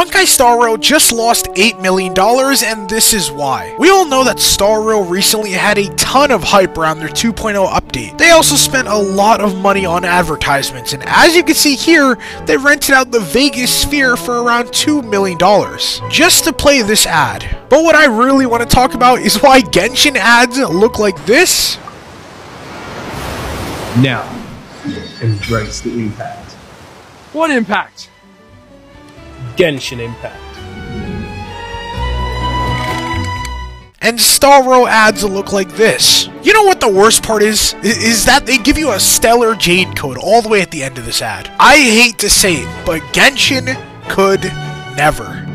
Honkai Star Rail just lost $8 million, and this is why. We all know that Star Rail recently had a ton of hype around their 2.0 update. They also spent a lot of money on advertisements, and as you can see here, they rented out the Vegas Sphere for around $2 million, just to play this ad. But what I really want to talk about is why Genshin ads look like this. Now, embrace the impact. What impact? Genshin Impact. and Star Rail ads look like this. You know what the worst part is? Is that they give you a Stellar Jade code all the way at the end of this ad. I hate to say it, but Genshin could never.